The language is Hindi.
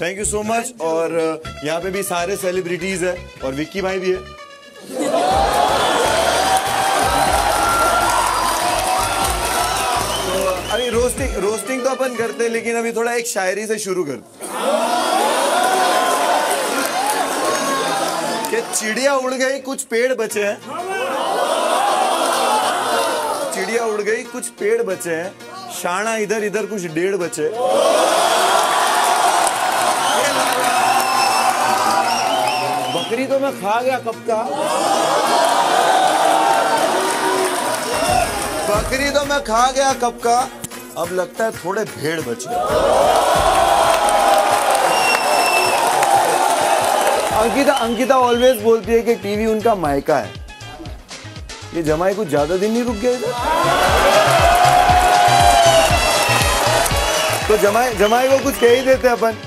थैंक यू सो मच और uh, यहाँ पे भी सारे सेलिब्रिटीज है और विक्की भाई भी है। तो अभी रोस्टिंग रोस्टिंग तो अपन करते हैं लेकिन अभी थोड़ा एक शायरी से शुरू करते कि चिड़िया उड़ गई कुछ पेड़ बचे हैं? चिड़िया उड़ गई कुछ पेड़ बचे हैं। शाना इधर इधर कुछ डेढ़ बचे। बकरी तो मैं खा गया कब का? बकरी तो मैं खा गया कब का? अब लगता है थोड़े भेड़ बचे। अंकिता अंकिता ऑलवेज बोलती है कि टीवी उनका मायका है। ये जमाई कुछ ज़्यादा दिन नहीं रुक गए इधर? तो जमाई जमाई को कुछ कह ही देते अपन।